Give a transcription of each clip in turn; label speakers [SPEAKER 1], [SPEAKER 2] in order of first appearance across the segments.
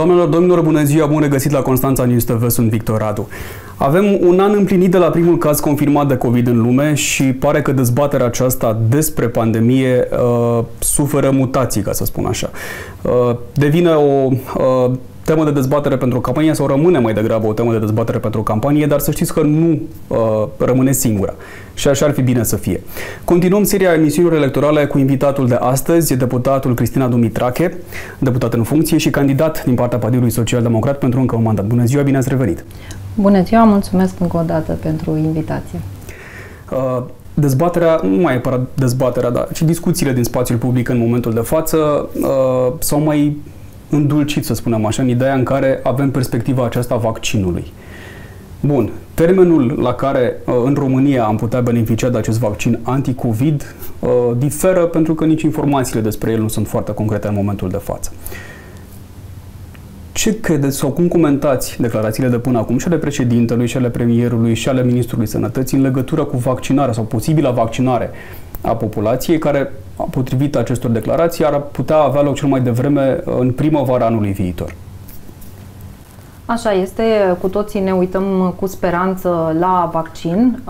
[SPEAKER 1] Doamnelor, domnilor, bună ziua, bun regăsit la Constanța News TV, sunt Victor Radu. Avem un an împlinit de la primul caz confirmat de COVID în lume și pare că dezbaterea aceasta despre pandemie uh, suferă mutații, ca să spun așa. Uh, devine o uh, temă de dezbatere pentru campanie sau rămâne mai degrabă o temă de dezbatere pentru campanie, dar să știți că nu uh, rămâne singura. Și așa ar fi bine să fie. Continuăm seria emisiunilor electorale cu invitatul de astăzi, deputatul Cristina Dumitrache, deputat în funcție și candidat din partea Partidului Social Democrat pentru încă un mandat. Bună ziua, bine ați revenit!
[SPEAKER 2] Bună ziua, mulțumesc încă o dată pentru invitație.
[SPEAKER 1] Uh, dezbaterea, nu mai e dezbaterea, dar ci discuțiile din spațiul public în momentul de față uh, s-au mai îndulcit, să spunem așa, în ideea în care avem perspectiva aceasta vaccinului. Bun, termenul la care uh, în România am putea beneficia de acest vaccin anti-COVID uh, diferă pentru că nici informațiile despre el nu sunt foarte concrete în momentul de față. Ce credeți sau cum comentați declarațiile de până acum și ale președintelui, și ale premierului, și ale ministrului sănătății în legătură cu vaccinarea sau posibila vaccinare a populației care, potrivit acestor declarații, ar putea avea loc cel mai devreme în primăvara anului viitor.
[SPEAKER 2] Așa este, cu toții ne uităm cu speranță la vaccin.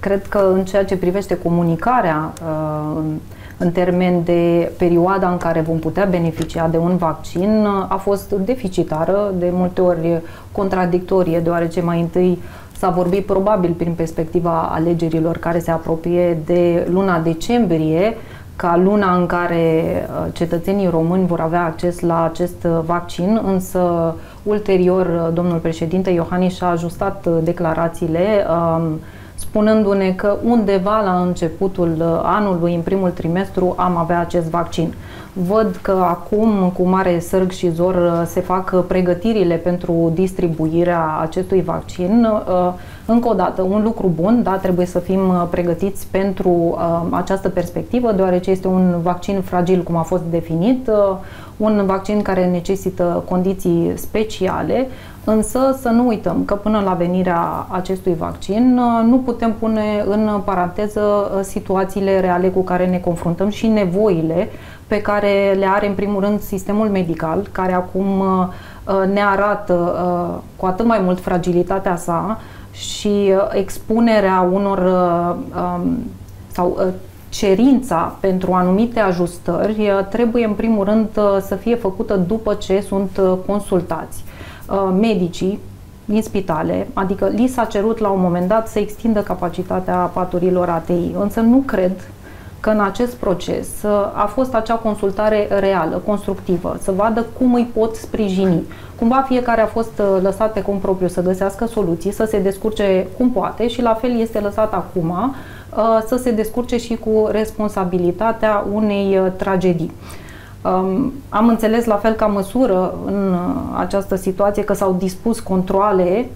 [SPEAKER 2] Cred că în ceea ce privește comunicarea în termen de perioada în care vom putea beneficia de un vaccin a fost deficitară, de multe ori contradictorie, deoarece mai întâi S-a vorbit probabil prin perspectiva alegerilor care se apropie de luna decembrie, ca luna în care uh, cetățenii români vor avea acces la acest uh, vaccin, însă ulterior uh, domnul președinte Iohannis a ajustat declarațiile um, spunându-ne că undeva la începutul anului, în primul trimestru, am avea acest vaccin. Văd că acum, cu mare sărg și zor, se fac pregătirile pentru distribuirea acestui vaccin. Uh, încă o dată, un lucru bun, da, trebuie să fim pregătiți pentru uh, această perspectivă, deoarece este un vaccin fragil, cum a fost definit, uh, un vaccin care necesită condiții speciale, însă să nu uităm că până la venirea acestui vaccin nu putem pune în paranteză situațiile reale cu care ne confruntăm și nevoile pe care le are în primul rând sistemul medical, care acum uh, uh, ne arată uh, cu atât mai mult fragilitatea sa și expunerea unor um, sau cerința pentru anumite ajustări trebuie în primul rând să fie făcută după ce sunt consultați. Medicii din spitale, adică li s-a cerut la un moment dat să extindă capacitatea paturilor ATI, însă nu cred că în acest proces uh, a fost acea consultare reală, constructivă, să vadă cum îi pot sprijini. Cumva fiecare a fost uh, lăsat pe cont propriu să găsească soluții, să se descurce cum poate și la fel este lăsat acum uh, să se descurce și cu responsabilitatea unei tragedii. Um, am înțeles la fel ca măsură în această situație că s-au dispus controle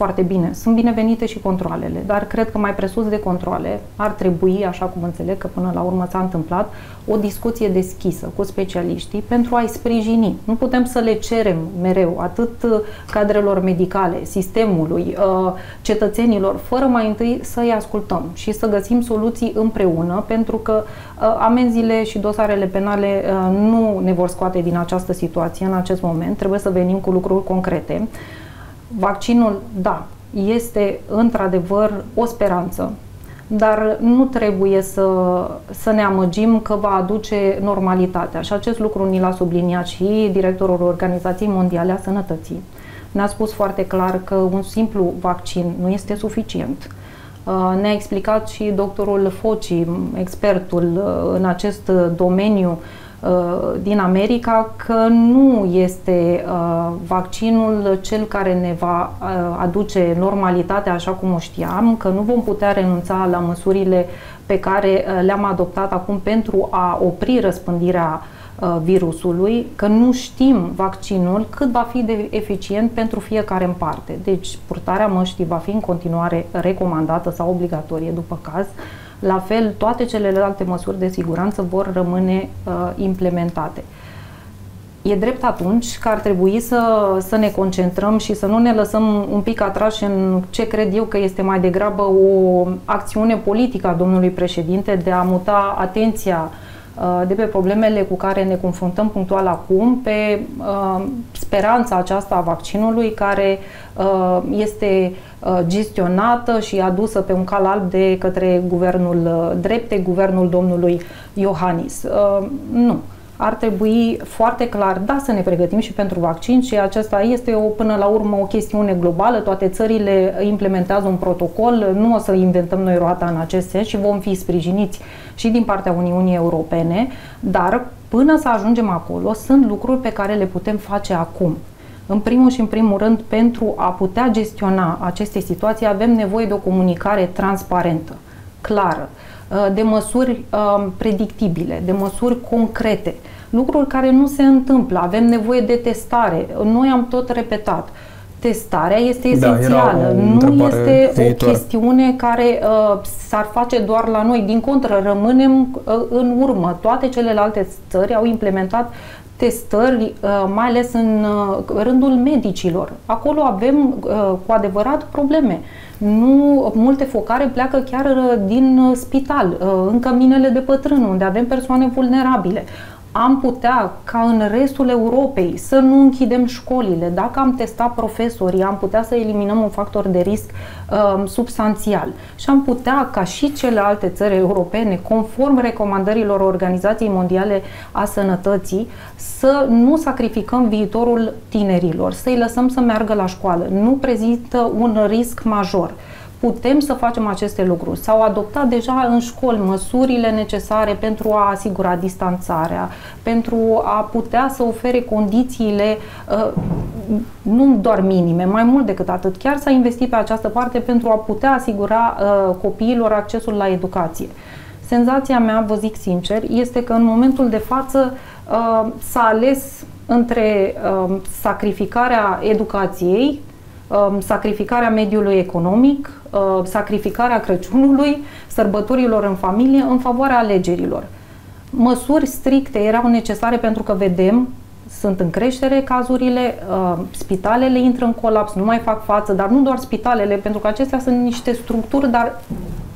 [SPEAKER 2] foarte bine. Sunt binevenite și controlele, dar cred că mai presus de controle ar trebui, așa cum înțeleg că până la urmă s-a întâmplat, o discuție deschisă cu specialiștii pentru a-i sprijini. Nu putem să le cerem mereu atât cadrelor medicale, sistemului, uh, cetățenilor, fără mai întâi să-i ascultăm și să găsim soluții împreună, pentru că uh, amenziile și dosarele penale uh, nu ne vor scoate din această situație în acest moment. Trebuie să venim cu lucruri concrete. Vaccinul, da, este într-adevăr o speranță, dar nu trebuie să, să ne amăgim că va aduce normalitatea. Și acest lucru ni l-a subliniat și directorul Organizației Mondiale a Sănătății. Ne-a spus foarte clar că un simplu vaccin nu este suficient. Uh, ne-a explicat și doctorul Foci, expertul uh, în acest domeniu, Uh, din America că nu este uh, vaccinul cel care ne va uh, aduce normalitatea așa cum o știam, că nu vom putea renunța la măsurile pe care le-am adoptat acum pentru a opri răspândirea virusului, că nu știm vaccinul cât va fi de eficient pentru fiecare în parte. Deci purtarea măștii va fi în continuare recomandată sau obligatorie după caz, la fel, toate celelalte măsuri de siguranță vor rămâne uh, implementate. E drept atunci că ar trebui să, să ne concentrăm și să nu ne lăsăm un pic atrași în ce cred eu că este mai degrabă o acțiune politică a domnului președinte de a muta atenția uh, de pe problemele cu care ne confruntăm punctual acum, pe uh, speranța aceasta a vaccinului care uh, este gestionată și adusă pe un cal alb de către guvernul drepte, guvernul domnului Iohannis. Nu ar trebui foarte clar, da, să ne pregătim și pentru vaccin și acesta este o, până la urmă o chestiune globală, toate țările implementează un protocol, nu o să inventăm noi roata în acest sens și vom fi sprijiniți și din partea Uniunii Europene, dar până să ajungem acolo sunt lucruri pe care le putem face acum. În primul și în primul rând, pentru a putea gestiona aceste situații, avem nevoie de o comunicare transparentă, clară, Uh, de măsuri um, predictibile, de măsuri concrete, lucruri care nu se întâmplă. Avem nevoie de testare. Noi am tot repetat. Testarea este da, esențială, da, nu este viitoare. o chestiune care uh, s-ar face doar la noi. Din contră, rămânem uh, în urmă. Toate celelalte țări au implementat testări, uh, mai ales în uh, rândul medicilor. Acolo avem uh, cu adevărat probleme. Nu, multe focare pleacă chiar din spital, în căminele de pătrân, unde avem persoane vulnerabile am putea, ca în restul Europei, să nu închidem școlile. Dacă am testat profesorii, am putea să eliminăm un factor de risc um, substanțial. Și am putea, ca și celelalte țări europene, conform recomandărilor Organizației Mondiale a Sănătății, să nu sacrificăm viitorul tinerilor, să-i lăsăm să meargă la școală. Nu prezintă un risc major putem să facem aceste lucruri. S-au adoptat deja în școli măsurile necesare pentru a asigura distanțarea, pentru a putea să ofere condițiile uh, nu doar minime, mai mult decât atât. Chiar s-a investit pe această parte pentru a putea asigura uh, copiilor accesul la educație. Senzația mea, vă zic sincer, este că în momentul de față uh, s-a ales între sacrificarea educației Um, sacrificarea mediului economic, uh, sacrificarea Crăciunului, sărbătorilor în familie în favoarea alegerilor. Măsuri stricte erau necesare pentru că vedem sunt în creștere cazurile, uh, spitalele intră în colaps, nu mai fac față, dar nu doar spitalele, pentru că acestea sunt niște structuri, dar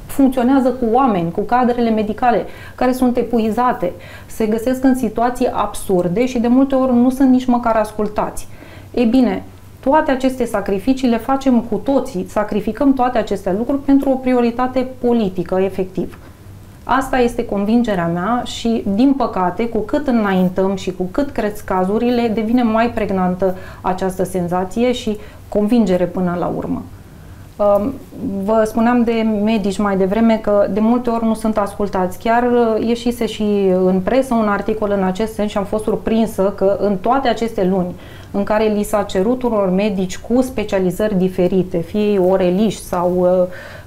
[SPEAKER 2] funcționează cu oameni, cu cadrele medicale, care sunt epuizate, se găsesc în situații absurde și de multe ori nu sunt nici măcar ascultați. Ei bine, toate aceste sacrificii le facem cu toții, sacrificăm toate aceste lucruri pentru o prioritate politică, efectiv. Asta este convingerea mea și, din păcate, cu cât înaintăm și cu cât cresc cazurile, devine mai pregnantă această senzație și convingere până la urmă. Um, vă spuneam de medici mai devreme că de multe ori nu sunt ascultați. Chiar uh, ieșise și în presă un articol în acest sens și am fost surprinsă că în toate aceste luni în care li s-a cerut unor medici cu specializări diferite, fie oreliști sau,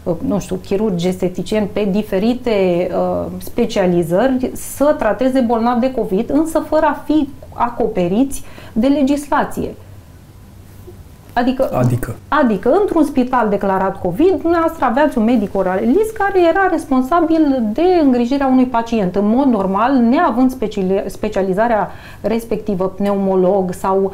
[SPEAKER 2] uh, uh, nu știu, chirurgi esteticieni pe diferite specializări, să trateze bolnavi de COVID, însă fără a fi acoperiți de legislație. Adică,
[SPEAKER 1] adică?
[SPEAKER 2] Adică, într-un spital declarat COVID, dumneavoastră aveați un medic oralist care era responsabil de îngrijirea unui pacient. În mod normal, neavând specializarea respectivă, pneumolog sau,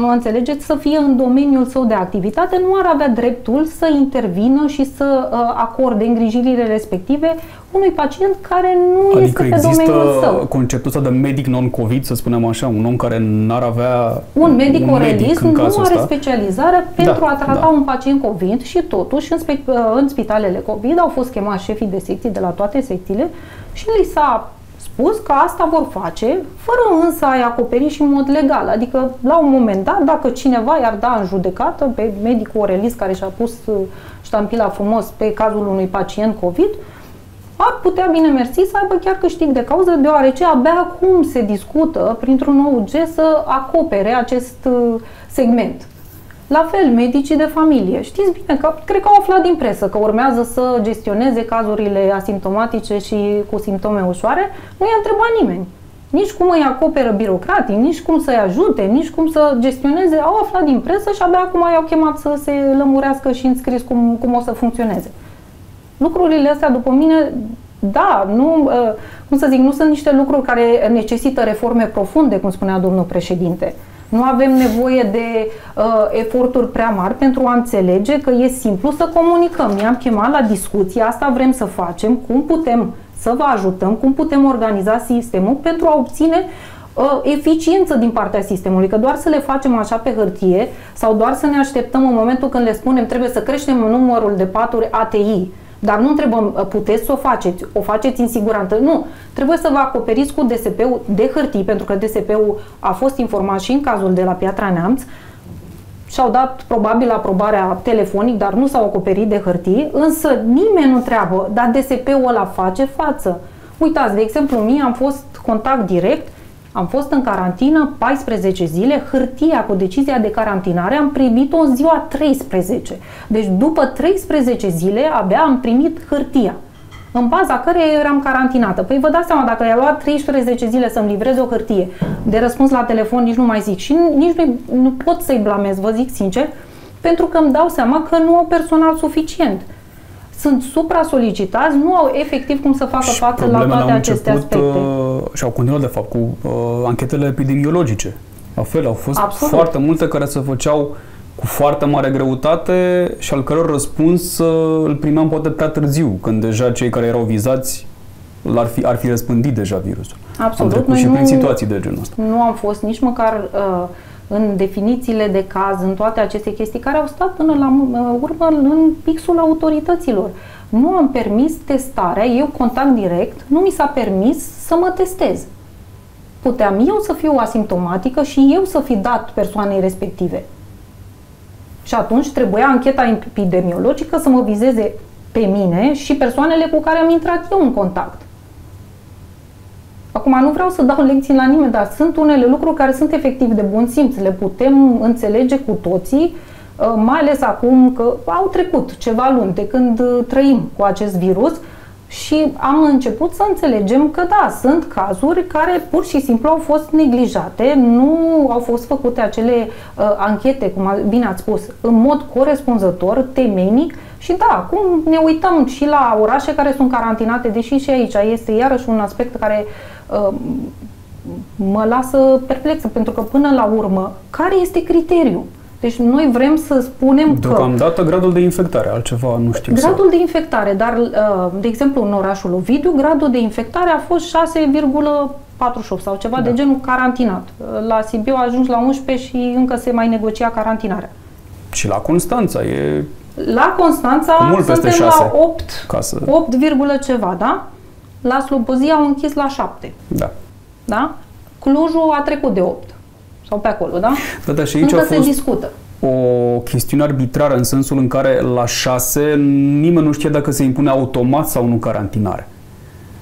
[SPEAKER 2] mă înțelegeți, să fie în domeniul său de activitate, nu ar avea dreptul să intervină și să uh, acorde îngrijirile respective unui pacient care nu
[SPEAKER 1] adică
[SPEAKER 2] este pe domeniul său.
[SPEAKER 1] conceptul ăsta de medic non-COVID, să spunem așa, un om care n-ar avea
[SPEAKER 2] un medic un orelist medic nu are specializare pentru da, a trata da. un pacient COVID și totuși în, spe- în spitalele COVID au fost chemați șefii de secții de la toate secțiile și li s-a spus că asta vor face, fără însă a-i acoperi și în mod legal. Adică, la un moment dat, dacă cineva i-ar da în judecată pe medicul orelist care și-a pus uh, ștampila frumos pe cazul unui pacient COVID, ar putea, bine mersi, să aibă chiar câștig de cauză, deoarece abia acum se discută, printr-un nou gest, să acopere acest uh, segment. La fel, medicii de familie. Știți bine că cred că au aflat din presă că urmează să gestioneze cazurile asimptomatice și cu simptome ușoare. Nu i-a întrebat nimeni. Nici cum îi acoperă birocratii, nici cum să-i ajute, nici cum să gestioneze. Au aflat din presă și abia acum i-au chemat să se lămurească și înscris cum, cum o să funcționeze. Lucrurile astea, după mine, da, nu, uh, cum să zic, nu sunt niște lucruri care necesită reforme profunde, cum spunea domnul președinte. Nu avem nevoie de uh, eforturi prea mari pentru a înțelege că e simplu să comunicăm. I-am chemat la discuție, asta vrem să facem, cum putem să vă ajutăm cum putem organiza sistemul pentru a obține uh, eficiență din partea sistemului, că doar să le facem așa pe hârtie sau doar să ne așteptăm în momentul când le spunem trebuie să creștem numărul de paturi ATI, dar nu întrebăm, uh, puteți să o faceți, o faceți în siguranță. Nu, trebuie să vă acoperiți cu DSP-ul de hârtii, pentru că DSP-ul a fost informat și în cazul de la Piatra Neamț, și-au dat probabil aprobarea telefonic, dar nu s-au acoperit de hârtii, însă nimeni nu treabă, dar DSP-ul ăla face față. Uitați, de exemplu, mie am fost contact direct, am fost în carantină 14 zile, hârtia cu decizia de carantinare am primit-o în ziua 13. Deci după 13 zile abia am primit hârtia în baza căreia eram carantinată. Păi vă dați seama, dacă i-a luat 13 zile să-mi livreze o hârtie de răspuns la telefon, nici nu mai zic. Și nici nu, nu pot să-i blamez, vă zic sincer, pentru că îmi dau seama că nu au personal suficient. Sunt supra-solicitați, nu au efectiv cum să facă și față la toate aceste început, aspecte. Uh,
[SPEAKER 1] și au continuat, de fapt, cu uh, anchetele epidemiologice. La fel, au fost Absolut. foarte multe care se făceau uh, cu foarte mare greutate și al căror răspuns uh, îl primeam poate prea târziu, când deja cei care erau vizați ar fi, ar fi răspândit deja virusul.
[SPEAKER 2] Absolut.
[SPEAKER 1] Am trecut și prin situații de genul ăsta.
[SPEAKER 2] Nu am fost nici măcar uh, în definițiile de caz, în toate aceste chestii care au stat până la uh, urmă în pixul autorităților. Nu am permis testarea, eu contact direct, nu mi s-a permis să mă testez. Puteam eu să fiu asimptomatică și eu să fi dat persoanei respective. Și atunci trebuia ancheta epidemiologică să mă vizeze pe mine și persoanele cu care am intrat eu în contact. Acum nu vreau să dau lecții la nimeni, dar sunt unele lucruri care sunt efectiv de bun simț. Le putem înțelege cu toții, uh, mai ales acum că au trecut ceva luni de când uh, trăim cu acest virus și am început să înțelegem că da, sunt cazuri care pur și simplu au fost neglijate, nu au fost făcute acele uh, anchete, cum bine ați spus, în mod corespunzător, temenic și da, acum ne uităm și la orașe care sunt carantinate, deși și aici este iarăși un aspect care uh, mă lasă perplexă, pentru că până la urmă, care este criteriul? Deci noi vrem să spunem
[SPEAKER 1] Deocamdată, că... Deocamdată gradul de infectare, altceva nu știu.
[SPEAKER 2] Gradul să... de infectare, dar, uh, de exemplu, în orașul Ovidiu, gradul de infectare a fost 6,48 sau ceva da. de genul carantinat. La Sibiu a ajuns la 11 și încă se mai negocia carantinarea.
[SPEAKER 1] Și la Constanța e...
[SPEAKER 2] La Constanța mult suntem peste 6 la 8, să... 8, ceva, da? La Slobozia au închis la 7.
[SPEAKER 1] Da.
[SPEAKER 2] Da? Clujul a trecut de 8 sau pe acolo, da?
[SPEAKER 1] Da, da, și aici Încă
[SPEAKER 2] a fost se discută.
[SPEAKER 1] o chestiune arbitrară în sensul în care la 6 nimeni nu știe dacă se impune automat sau nu carantinare.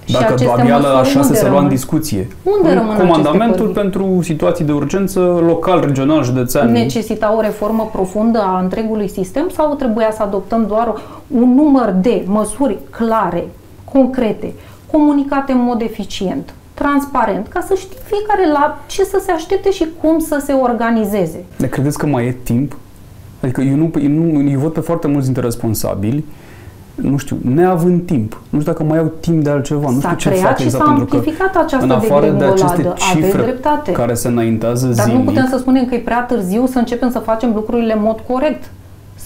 [SPEAKER 1] Dacă abia la 6 se lua în discuție.
[SPEAKER 2] Unde rămân
[SPEAKER 1] Comandamentul pentru situații de urgență local, regional, județean.
[SPEAKER 2] Necesita o reformă profundă a întregului sistem sau trebuia să adoptăm doar un număr de măsuri clare, concrete, comunicate în mod eficient? transparent, ca să știe fiecare la ce să se aștepte și cum să se organizeze.
[SPEAKER 1] Ne credeți că mai e timp? Adică eu nu, eu nu eu văd pe foarte mulți dintre responsabili nu știu, neavând timp. Nu știu dacă mai au timp de altceva. Nu știu ce fac
[SPEAKER 2] și exact, s-a amplificat această în afară de aceste cifre
[SPEAKER 1] care se înaintează
[SPEAKER 2] Dar
[SPEAKER 1] zilnic.
[SPEAKER 2] nu putem să spunem că e prea târziu să începem să facem lucrurile în mod corect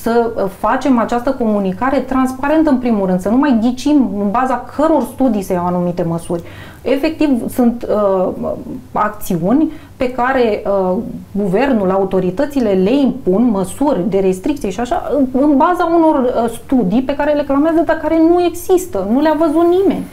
[SPEAKER 2] să uh, facem această comunicare transparentă în primul rând, să nu mai ghicim în baza căror studii se iau anumite măsuri. Efectiv, sunt uh, acțiuni pe care uh, guvernul, autoritățile le impun măsuri de restricție și așa, în baza unor uh, studii pe care le clamează, dar care nu există, nu le-a văzut nimeni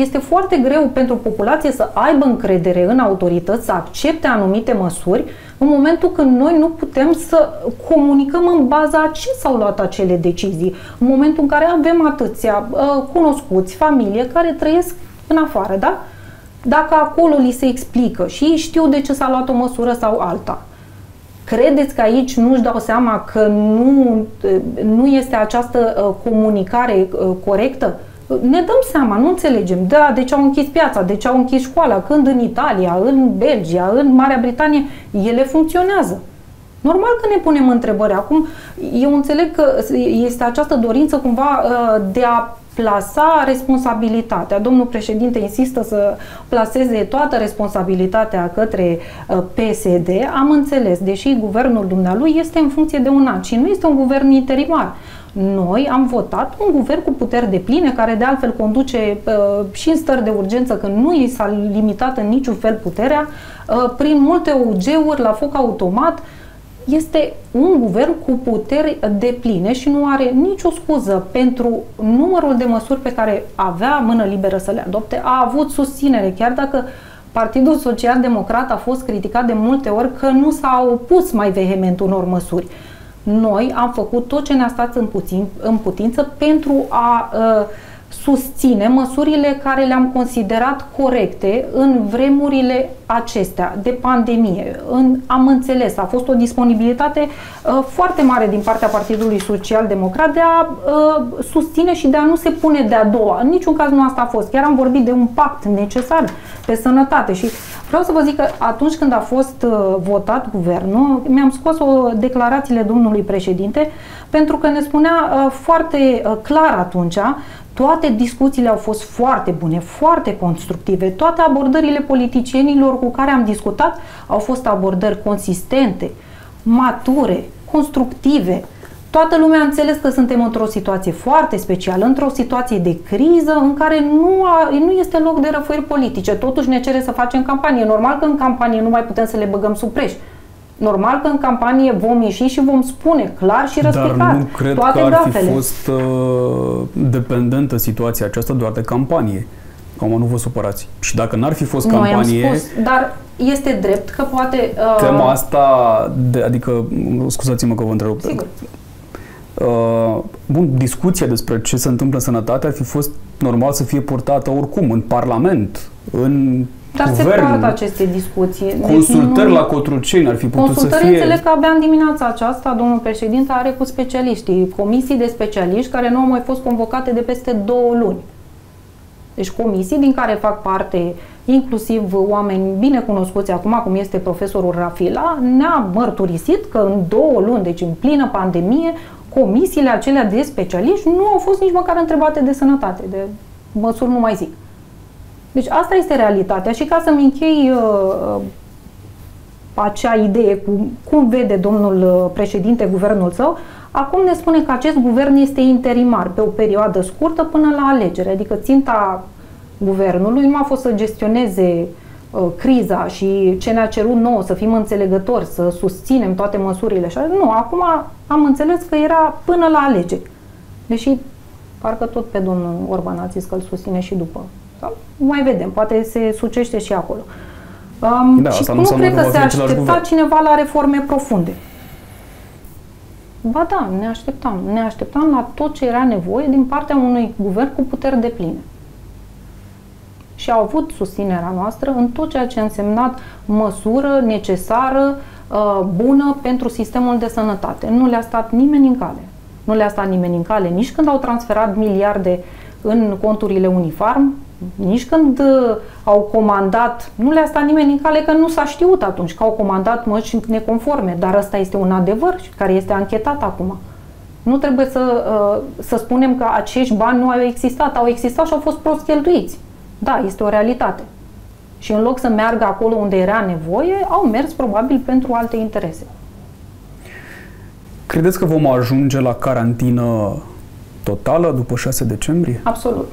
[SPEAKER 2] este foarte greu pentru populație să aibă încredere în autorități, să accepte anumite măsuri, în momentul când noi nu putem să comunicăm în baza a ce s-au luat acele decizii. În momentul în care avem atâția uh, cunoscuți, familie, care trăiesc în afară, da? Dacă acolo li se explică și ei știu de ce s-a luat o măsură sau alta, Credeți că aici nu-și dau seama că nu, nu este această uh, comunicare uh, corectă? Ne dăm seama, nu înțelegem. Da, de ce au închis piața, de ce au închis școala, când în Italia, în Belgia, în Marea Britanie, ele funcționează. Normal că ne punem întrebări. Acum, eu înțeleg că este această dorință cumva uh, de a plasa responsabilitatea. Domnul președinte insistă să plaseze toată responsabilitatea către uh, PSD. Am înțeles, deși guvernul dumnealui este în funcție de un an și nu este un guvern interimar. Noi am votat un guvern cu puteri de pline, care de altfel conduce uh, și în stări de urgență, când nu i s-a limitat în niciun fel puterea, uh, prin multe OUG-uri la foc automat, este un guvern cu puteri de pline și nu are nicio scuză pentru numărul de măsuri pe care avea mână liberă să le adopte. A avut susținere, chiar dacă Partidul Social Democrat a fost criticat de multe ori că nu s-a opus mai vehement unor măsuri. Noi am făcut tot ce ne-a stat în, puțin, în putință pentru a uh, susține măsurile care le-am considerat corecte în vremurile acestea de pandemie. În, am înțeles, a fost o disponibilitate uh, foarte mare din partea Partidului Social Democrat de a uh, susține și de a nu se pune de-a doua. În niciun caz nu asta a fost. Chiar am vorbit de un pact necesar pe sănătate și vreau să vă zic că atunci când a fost uh, votat guvernul, mi-am scos o declarațiile domnului președinte pentru că ne spunea uh, foarte uh, clar atunci toate discuțiile au fost foarte bune, foarte constructive. Toate abordările politicienilor cu care am discutat au fost abordări consistente, mature, constructive. Toată lumea a înțeles că suntem într-o situație foarte specială, într-o situație de criză în care nu, a, nu este loc de răfăiri politice. Totuși ne cere să facem campanie. Normal că în campanie nu mai putem să le băgăm sub preș. Normal că în campanie vom ieși și vom spune clar și răspicat
[SPEAKER 1] Dar nu cred
[SPEAKER 2] toate
[SPEAKER 1] că ar
[SPEAKER 2] gafele.
[SPEAKER 1] fi fost uh, dependentă situația aceasta doar de campanie. Acum nu vă supărați. Și dacă n-ar fi fost
[SPEAKER 2] Noi
[SPEAKER 1] campanie...
[SPEAKER 2] am spus, dar este drept că poate...
[SPEAKER 1] Uh, tema asta, de, adică, scuzați-mă că vă întrerup.
[SPEAKER 2] Sigur.
[SPEAKER 1] Uh, bun, discuția despre ce se întâmplă în sănătate ar fi fost normal să fie purtată oricum, în Parlament, în
[SPEAKER 2] Dar
[SPEAKER 1] guvern,
[SPEAKER 2] separat aceste discuții. Deci
[SPEAKER 1] consultări
[SPEAKER 2] nu-
[SPEAKER 1] la Cotroceni ar fi putut să
[SPEAKER 2] Consultări
[SPEAKER 1] fie...
[SPEAKER 2] înțeleg că abia în dimineața aceasta domnul președinte are cu specialiștii, comisii de specialiști care nu au mai fost convocate de peste două luni. Deci comisii din care fac parte inclusiv oameni bine cunoscuți acum, cum este profesorul Rafila, ne-a mărturisit că în două luni, deci în plină pandemie, comisiile acelea de specialiști nu au fost nici măcar întrebate de sănătate, de măsuri nu mai zic. Deci asta este realitatea și ca să-mi închei uh, acea idee cu cum vede domnul uh, președinte guvernul său, acum ne spune că acest guvern este interimar pe o perioadă scurtă până la alegere, adică ținta guvernului nu a fost să gestioneze uh, criza și ce ne-a cerut nouă să fim înțelegători, să susținem toate măsurile și așa. Nu, acum am înțeles că era până la alegeri. Deși parcă tot pe domnul Orban a zis că îl susține și după. Sau mai vedem, poate se sucește și acolo. Um,
[SPEAKER 1] Da,
[SPEAKER 2] și
[SPEAKER 1] asta nu
[SPEAKER 2] nu
[SPEAKER 1] înseamnă
[SPEAKER 2] cred
[SPEAKER 1] că
[SPEAKER 2] că
[SPEAKER 1] va
[SPEAKER 2] se
[SPEAKER 1] fi același
[SPEAKER 2] aștepta
[SPEAKER 1] guvern.
[SPEAKER 2] cineva la reforme profunde. Ba da, ne așteptam. Ne așteptam la tot ce era nevoie din partea unui guvern cu puteri de pline. Și au avut susținerea noastră în tot ceea ce a însemnat măsură necesară, uh, bună pentru sistemul de sănătate. Nu le-a stat nimeni în cale. Nu le-a stat nimeni în cale nici când au transferat miliarde în conturile Unifarm, nici când uh, au comandat, nu le-a stat nimeni în cale că nu s-a știut atunci că au comandat măști neconforme, dar ăsta este un adevăr și care este anchetat acum. Nu trebuie să, uh, să spunem că acești bani nu au existat, au existat și au fost prost cheltuiți. Da, este o realitate. Și în loc să meargă acolo unde era nevoie, au mers probabil pentru alte interese.
[SPEAKER 1] Credeți că vom ajunge la carantină totală după 6 decembrie?
[SPEAKER 2] Absolut.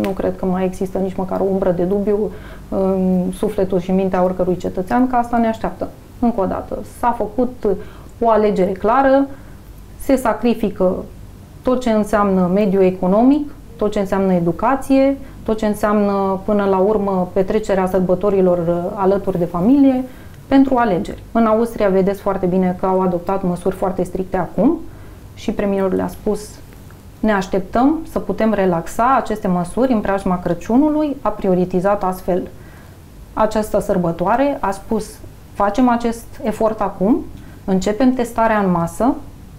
[SPEAKER 2] Nu cred că mai există nici măcar o umbră de dubiu în sufletul și mintea oricărui cetățean că asta ne așteaptă. Încă o dată, s-a făcut o alegere clară, se sacrifică tot ce înseamnă mediul economic, tot ce înseamnă educație, tot ce înseamnă până la urmă petrecerea sărbătorilor uh, alături de familie pentru alegeri. În Austria vedeți foarte bine că au adoptat măsuri foarte stricte acum și premierul le-a spus ne așteptăm să putem relaxa aceste măsuri în preajma Crăciunului, a prioritizat astfel această sărbătoare, a spus facem acest efort acum, începem testarea în masă,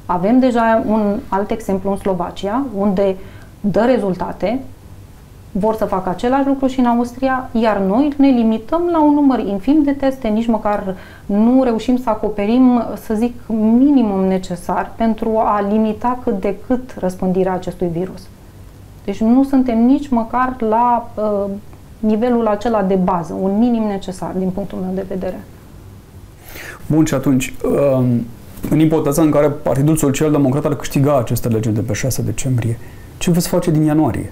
[SPEAKER 2] avem deja un alt exemplu în Slovacia, unde dă rezultate, vor să facă același lucru și în Austria, iar noi ne limităm la un număr infim de teste, nici măcar nu reușim să acoperim, să zic, minimum necesar pentru a limita cât de cât răspândirea acestui virus. Deci nu suntem nici măcar la uh, nivelul acela de bază, un minim necesar din punctul meu de vedere.
[SPEAKER 1] Bun, și atunci, um, în ipoteza în care Partidul Social Democrat ar câștiga aceste legi de pe 6 decembrie, ce veți face din ianuarie?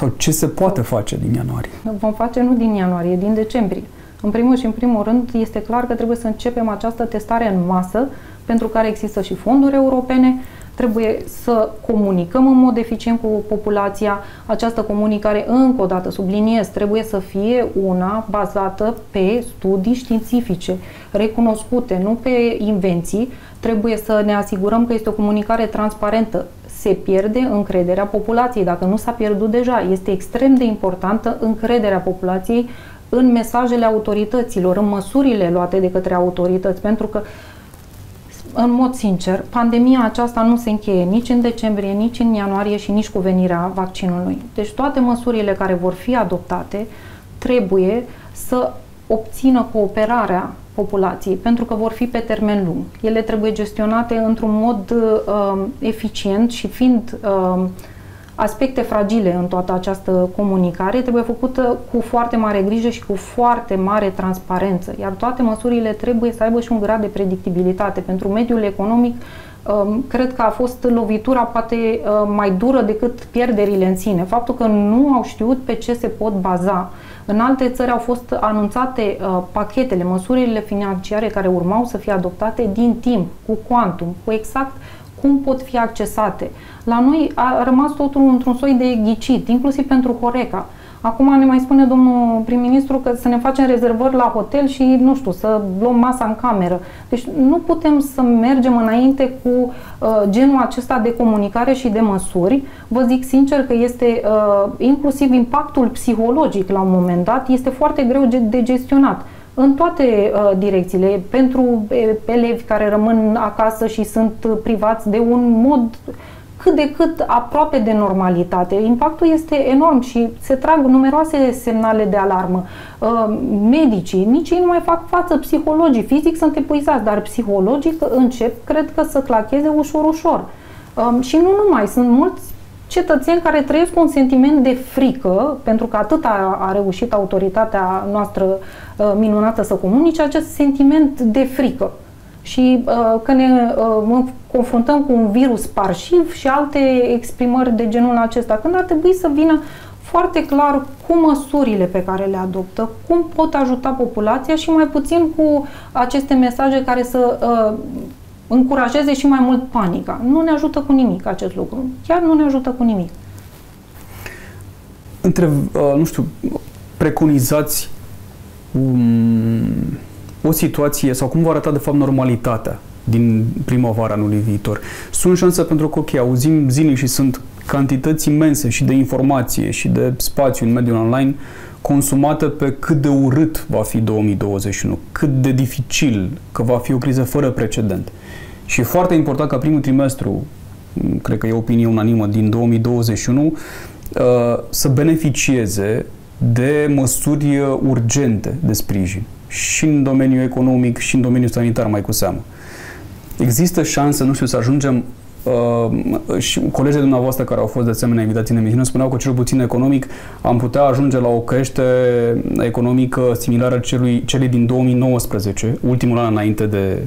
[SPEAKER 1] Sau ce se poate face din ianuarie?
[SPEAKER 2] Vom face nu din ianuarie, din decembrie. În primul și în primul rând, este clar că trebuie să începem această testare în masă, pentru care există și fonduri europene, trebuie să comunicăm în mod eficient cu populația. Această comunicare, încă o dată subliniez, trebuie să fie una bazată pe studii științifice, recunoscute, nu pe invenții. Trebuie să ne asigurăm că este o comunicare transparentă. Se pierde încrederea populației, dacă nu s-a pierdut deja. Este extrem de importantă încrederea populației în mesajele autorităților, în măsurile luate de către autorități, pentru că în mod sincer, pandemia aceasta nu se încheie nici în decembrie, nici în ianuarie și nici cu venirea vaccinului. Deci toate măsurile care vor fi adoptate trebuie să obțină cooperarea populației, pentru că vor fi pe termen lung. Ele trebuie gestionate într-un mod uh, eficient și fiind uh, aspecte fragile în toată această comunicare trebuie făcută cu foarte mare grijă și cu foarte mare transparență, iar toate măsurile trebuie să aibă și un grad de predictibilitate. Pentru mediul economic, um, cred că a fost lovitura poate uh, mai dură decât pierderile în sine. Faptul că nu au știut pe ce se pot baza. În alte țări au fost anunțate uh, pachetele, măsurile financiare care urmau să fie adoptate din timp, cu quantum, cu exact cum pot fi accesate. La noi a rămas totul într-un soi de ghicit, inclusiv pentru Horeca. Acum ne mai spune domnul prim-ministru că să ne facem rezervări la hotel și, nu știu, să luăm masa în cameră. Deci nu putem să mergem înainte cu uh, genul acesta de comunicare și de măsuri. Vă zic sincer că este uh, inclusiv impactul psihologic la un moment dat este foarte greu de gestionat în toate uh, direcțiile, pentru elevi care rămân acasă și sunt privați de un mod cât de cât aproape de normalitate. Impactul este enorm și se trag numeroase semnale de alarmă. Uh, medicii, nici ei nu mai fac față psihologii. Fizic sunt epuizați, dar psihologic încep, cred că, să clacheze ușor, ușor. Um, și nu numai, sunt mulți cetățeni care trăiesc un sentiment de frică, pentru că atât a, a reușit autoritatea noastră uh, minunată să comunice acest sentiment de frică. Și uh, că ne uh, confruntăm cu un virus parșiv și alte exprimări de genul acesta, când ar trebui să vină foarte clar cu măsurile pe care le adoptă, cum pot ajuta populația și mai puțin cu aceste mesaje care să uh, încurajeze și mai mult panica. Nu ne ajută cu nimic acest lucru. Chiar nu ne ajută cu nimic.
[SPEAKER 1] Între, uh, nu știu, preconizați um, o situație sau cum va arăta de fapt normalitatea din primăvara anului viitor. Sunt șanse pentru că, ok, auzim zilnic și sunt cantități imense și de informație și de spațiu în mediul online consumată pe cât de urât va fi 2021, cât de dificil, că va fi o criză fără precedent. Și e foarte important ca primul trimestru, cred că e opinie unanimă, din 2021, uh, să beneficieze de măsuri urgente de sprijin și în domeniul economic și în domeniul sanitar mai cu seamă. Există șanse, nu știu, să ajungem Uh, și colegii dumneavoastră care au fost de asemenea invitați în emisiune spuneau că cel puțin economic am putea ajunge la o creștere economică similară celui, celei din 2019, ultimul an înainte de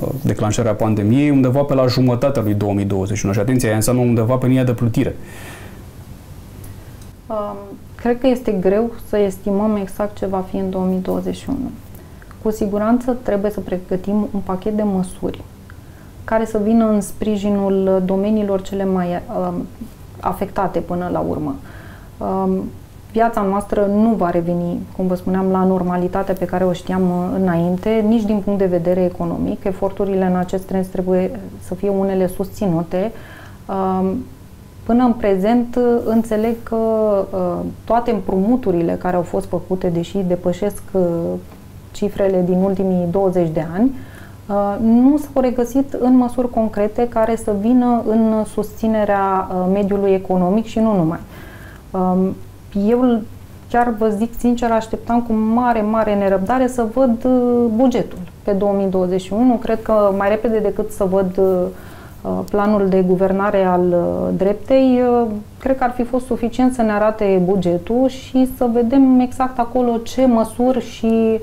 [SPEAKER 1] uh, declanșarea pandemiei, undeva pe la jumătatea lui 2021. Și atenție, aia înseamnă undeva pe linia de plutire.
[SPEAKER 2] Um, cred că este greu să estimăm exact ce va fi în 2021. Cu siguranță trebuie să pregătim un pachet de măsuri care să vină în sprijinul domeniilor cele mai uh, afectate până la urmă. Uh, viața noastră nu va reveni, cum vă spuneam, la normalitatea pe care o știam uh, înainte, nici din punct de vedere economic. Eforturile în acest sens trebuie să fie unele susținute. Uh, Până în prezent înțeleg că uh, toate împrumuturile care au fost făcute, deși depășesc uh, cifrele din ultimii 20 de ani, uh, nu s-au regăsit în măsuri concrete care să vină în susținerea mediului economic și nu numai. Um, eu chiar vă zic sincer, așteptam cu mare, mare nerăbdare să văd bugetul pe 2021. Cred că mai repede decât să văd Uh, planul de guvernare al uh, dreptei, uh, cred că ar fi fost suficient să ne arate bugetul și să vedem exact acolo ce măsuri și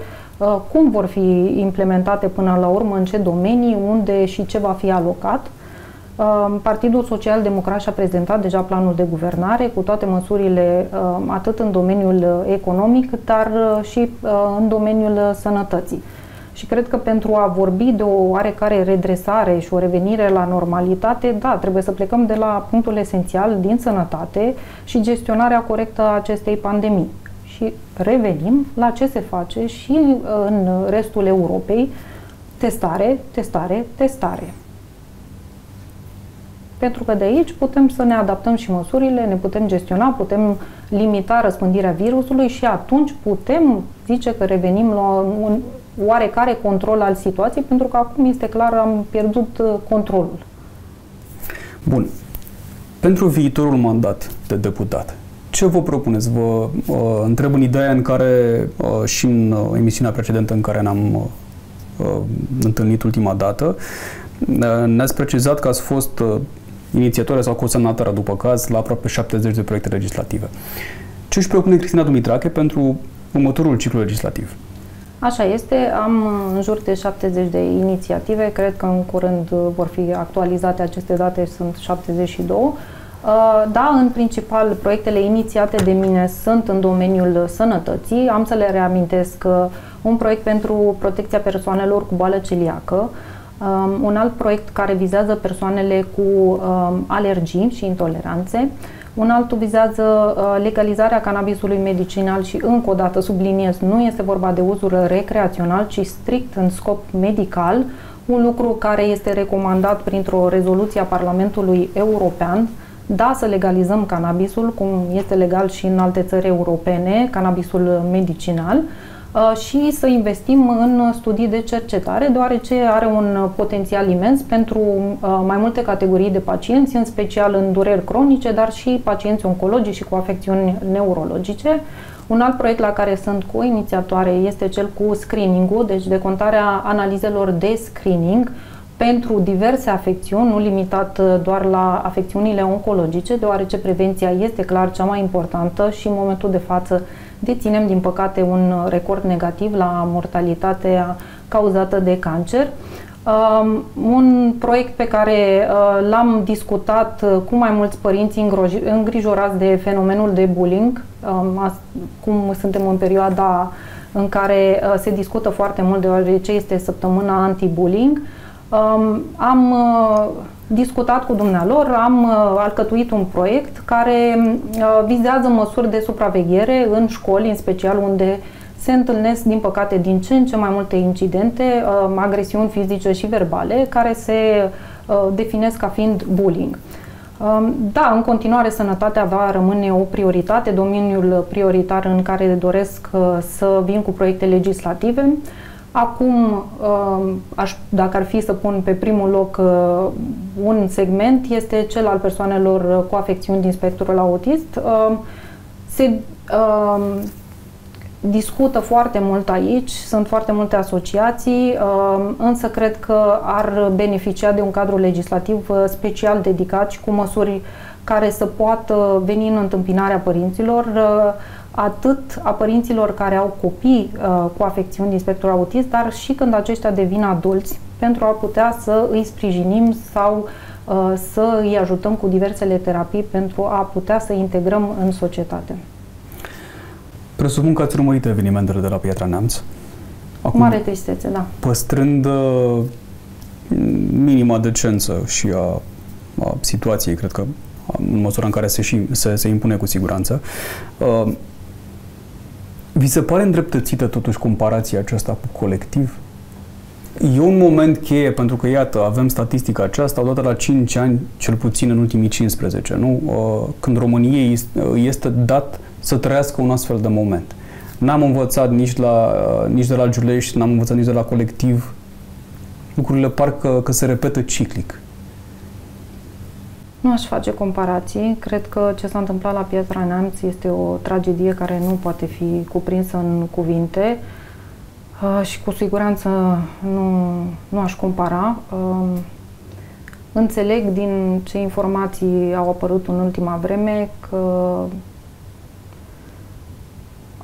[SPEAKER 2] cum vor fi implementate până la urmă, în ce domenii, unde și ce va fi alocat. Partidul Social Democrat și-a prezentat deja planul de guvernare cu toate măsurile atât în domeniul economic, dar și în domeniul sănătății. Și cred că pentru a vorbi de o oarecare redresare și o revenire la normalitate, da, trebuie să plecăm de la punctul esențial din sănătate și gestionarea corectă a acestei pandemii. Și revenim la ce se face și în restul Europei, testare, testare, testare. Pentru că de aici putem să ne adaptăm și măsurile, ne putem gestiona, putem limita răspândirea virusului și atunci putem zice că revenim la un oarecare control al situației, pentru că acum este clar am pierdut uh, controlul.
[SPEAKER 1] Bun. Pentru viitorul mandat de deputat, ce vă propuneți? Vă uh, întreb în ideea în care uh, și în uh, emisiunea precedentă în care ne-am uh, întâlnit ultima dată, uh, ne-ați precizat că ați fost uh, inițiatoare sau cosemnatară după caz la aproape 70 de proiecte legislative. Ce își propune Cristina Dumitrache pentru următorul ciclu legislativ?
[SPEAKER 2] Așa este, am în jur de 70 de inițiative, cred că în curând vor fi actualizate aceste date, sunt 72. Uh, da, în principal, proiectele inițiate de mine sunt în domeniul sănătății. Am să le reamintesc un proiect pentru protecția persoanelor cu boală celiacă, um, un alt proiect care vizează persoanele cu um, alergii și intoleranțe, un altul vizează uh, legalizarea cannabisului medicinal și încă o dată subliniez, nu este vorba de uzul recreațional, ci strict în scop medical, un lucru care este recomandat printr-o rezoluție a Parlamentului European, da, să legalizăm cannabisul, cum este legal și în alte țări europene, cannabisul medicinal, Uh, și să investim în studii de cercetare, deoarece are un potențial imens pentru uh, mai multe categorii de pacienți, în special în dureri cronice, dar și pacienți oncologici și cu afecțiuni neurologice. Un alt proiect la care sunt cu inițiatoare este cel cu screening-ul, deci decontarea analizelor de screening pentru diverse afecțiuni, nu limitat uh, doar la afecțiunile oncologice, deoarece prevenția este clar cea mai importantă și în momentul de față deținem, din păcate, un record negativ la mortalitatea cauzată de cancer. Um, un proiect pe care uh, l-am discutat uh, cu mai mulți părinți îngrijorați de fenomenul de bullying, um, cum suntem în perioada în care uh, se discută foarte mult deoarece este săptămâna anti-bullying. Um, am discutat cu dumnealor, am uh, alcătuit un proiect care uh, vizează măsuri de supraveghere în școli, în special unde se întâlnesc, din păcate, din ce în ce mai multe incidente, uh, agresiuni fizice și verbale, care se definesc ca fiind bullying. Um, da, în continuare sănătatea va rămâne o prioritate, domeniul prioritar în care doresc să vin cu proiecte legislative. Acum, um, aș, dacă ar fi să pun pe primul loc uh, un segment, este cel al persoanelor cu afecțiuni din spectrul autist. Um, se um, discută foarte mult aici, sunt foarte multe asociații, însă cred că ar beneficia de un cadru legislativ uh, special dedicat și cu măsuri care să poată veni în întâmpinarea părinților uh, atât a părinților care au copii uh, cu afecțiuni din spectrul autist, dar și când aceștia devin adulți, pentru a putea să îi sprijinim sau uh, să îi ajutăm cu diversele terapii pentru a putea să integrăm în societate.
[SPEAKER 1] Presupun că ați urmărit evenimentele de la Pietra Neamț.
[SPEAKER 2] Acum, Mare tristețe, da.
[SPEAKER 1] Păstrând uh, minima decență și a, a situației, cred că în măsura în care se, și, se, se impune cu siguranță. Uh, vi se pare îndreptățită totuși comparația aceasta cu colectiv? E un moment cheie pentru că, iată, avem statistica aceasta odată la 5 ani, cel puțin în ultimii 15, nu? Uh, când României este dat să trăiască un astfel de moment. N-am învățat nici, la, uh, nici de la Giulești, n-am învățat nici de la colectiv. Lucrurile parcă că se repetă ciclic.
[SPEAKER 2] Nu aș face comparații. Cred că ce s-a întâmplat la Pietra Neamț este o tragedie care nu poate fi cuprinsă în cuvinte uh, și cu siguranță nu, nu aș compara. Uh, înțeleg din ce informații au apărut în ultima vreme că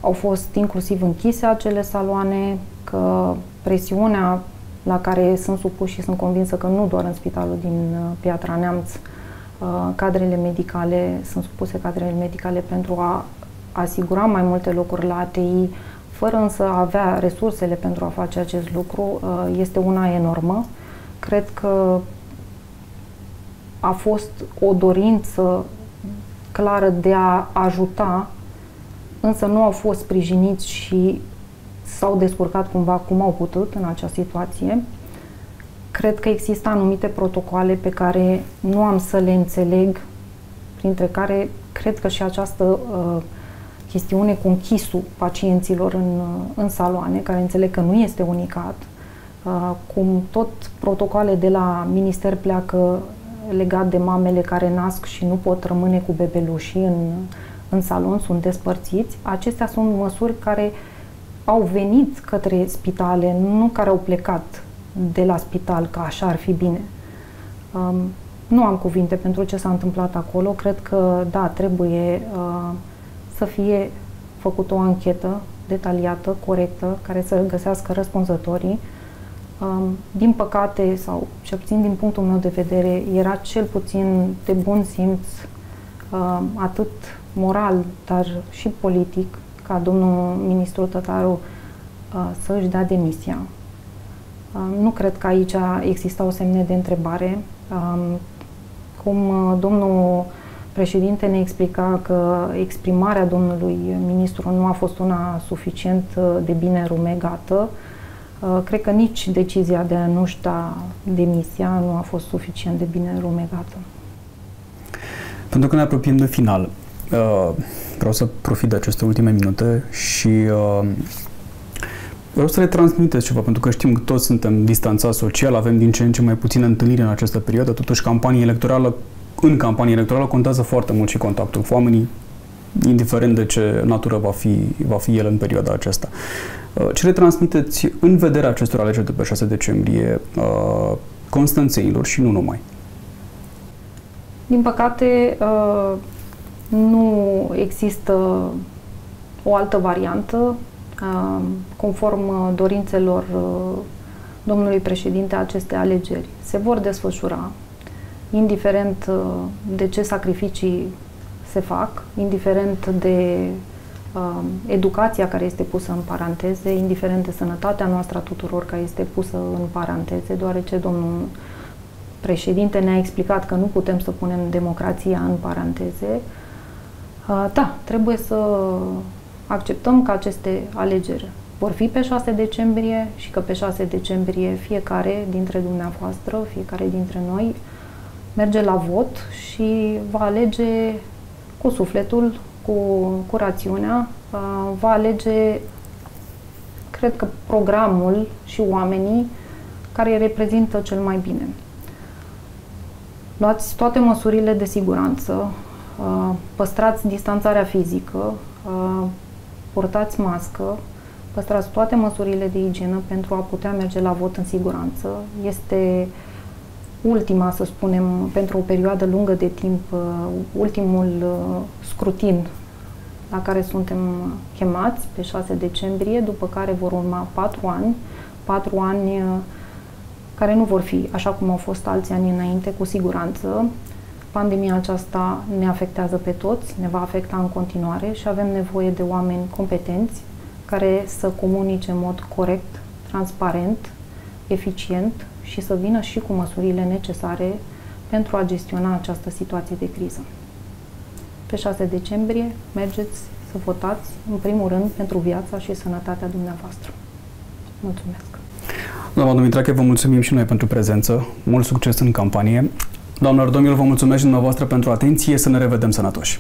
[SPEAKER 2] au fost inclusiv închise acele saloane, că că presiunea la care sunt supuși și sunt convinsă că nu doar în spitalul din uh, Piatra Neamț, uh, cadrele medicale, sunt supuse cadrele medicale pentru a asigura mai multe locuri la ATI, fără însă a avea resursele pentru a face acest lucru, uh, este una enormă. Cred că a fost o dorință clară de a ajuta, însă nu au fost sprijiniți și s-au descurcat cumva cum au putut în acea situație. Cred că există anumite protocoale pe care nu am să le înțeleg, printre care cred că și această uh, chestiune cu închisul pacienților în, uh, în saloane, care înțeleg că nu este unicat, uh, cum tot protocoale de la minister pleacă legat de mamele care nasc și nu pot rămâne cu bebelușii în, în salon, sunt despărțiți. Acestea sunt măsuri care au venit către spitale, nu care au plecat de la spital, că așa ar fi bine. Um, nu am cuvinte pentru ce s-a întâmplat acolo. Cred că, da, trebuie uh, să fie făcută o anchetă detaliată, corectă, care să găsească răspunzătorii. Um, din păcate, sau cel puțin din punctul meu de vedere, era cel puțin de bun simț, uh, atât moral, dar și politic, ca domnul ministru Tătaru uh, să își dea demisia. Uh, nu cred că aici exista o semne de întrebare. Um, cum uh, domnul președinte ne explica că exprimarea domnului ministru nu a fost una suficient de bine rumegată, cred că nici decizia de a nu-și da demisia nu a fost suficient de bine rumegată.
[SPEAKER 1] Pentru că ne apropiem de final, vreau să profit de aceste ultime minute și uh, vreau să le transmiteți ceva, pentru că știm că toți suntem distanțați social, avem din ce în ce mai puține întâlniri în această perioadă, totuși campania electorală, în campania electorală contează foarte mult și contactul cu oamenii, indiferent de ce natură va fi, va fi el în perioada aceasta. Uh, ce le transmiteți în vederea acestor alegeri de pe 6 decembrie uh, constanțenilor și nu numai?
[SPEAKER 2] Din păcate, uh, nu există o altă variantă uh, conform uh, dorințelor uh, domnului președinte aceste alegeri. Se vor desfășura, indiferent de ce sacrificii se fac, indiferent de educația care este pusă în paranteze, indiferent de sănătatea noastră a tuturor care este pusă în paranteze, deoarece domnul președinte ne-a explicat că nu putem să punem democrația în paranteze, Uh, da, trebuie să acceptăm că aceste alegeri vor fi pe 6 decembrie și că pe 6 decembrie fiecare dintre dumneavoastră, fiecare dintre noi merge la vot și va alege cu sufletul, cu, cu rațiunea, uh, va alege, cred că, programul și oamenii care îi reprezintă cel mai bine. Luați toate măsurile de siguranță, Uh, păstrați distanțarea fizică, uh, purtați mască, păstrați toate măsurile de igienă pentru a putea merge la vot în siguranță. Este ultima, să spunem, pentru o perioadă lungă de timp, uh, ultimul scrutin la care suntem chemați pe 6 decembrie, după care vor urma patru ani, patru ani care nu vor fi așa cum au fost alți ani înainte, cu siguranță, Pandemia aceasta ne afectează pe toți, ne va afecta în continuare și avem nevoie de oameni competenți care să comunice în mod corect, transparent, eficient și să vină și cu măsurile necesare pentru a gestiona această situație de criză. Pe 6 decembrie mergeți să votați, în primul rând, pentru viața și sănătatea dumneavoastră. Mulțumesc!
[SPEAKER 1] Doamna Dumitrache, vă mulțumim și noi pentru prezență. Mult succes în campanie. Doamnelor, domnilor, vă mulțumesc și dumneavoastră pentru atenție. Să ne revedem sănătoși!